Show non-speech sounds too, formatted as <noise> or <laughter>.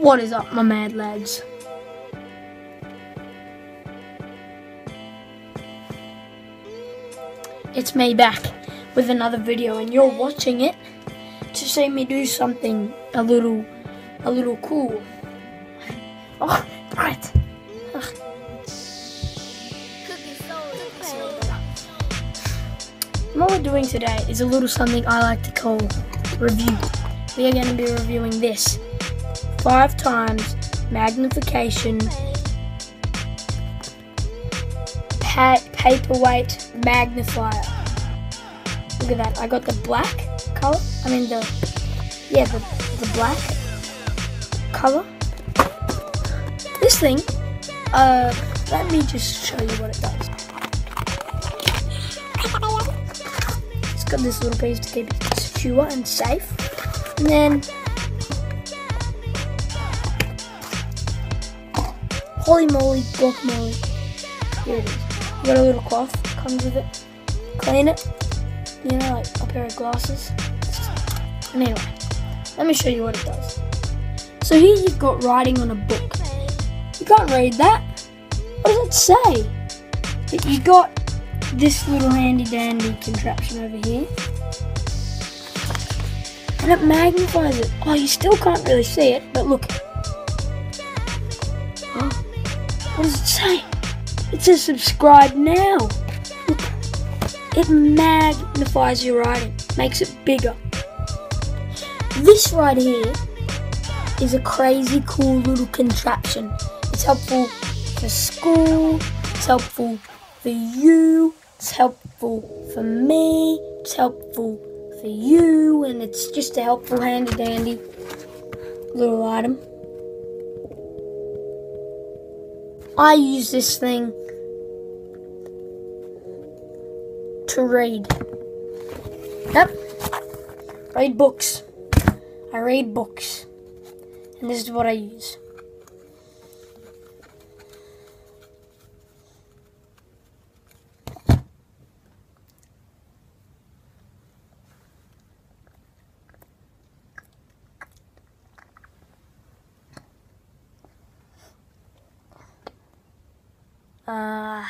What is up, my mad lads? It's me back with another video, and you're watching it to see me do something a little, a little cool. <laughs> Oh, right. Ugh. What we're doing today is a little something I like to call review. We are going to be reviewing this five times magnification pa- paperweight magnifier. Look at that. I got the black color. I mean the yeah the the black color. This thing. Uh, let me just show you what it does. It's got this little piece to keep it secure and safe. And then holy moly, guacamole. Here it is. You got a little cloth comes with it. Clean it. You know, like a pair of glasses. And anyway, let me show you what it does. So here you've got writing on a book. You can't read that. What does it say? But you got this little handy dandy contraption over here. And it magnifies it. Oh, you still can't really see it, but look. What does it say? It says subscribe now. It magnifies your writing, makes it bigger. This right here is a crazy cool little contraption. It's helpful for school, it's helpful for you, it's helpful for me, it's helpful for you, and it's just a helpful handy dandy little item. I use this thing to read. Yep. Read books. I read books. And this is what I use. Uh,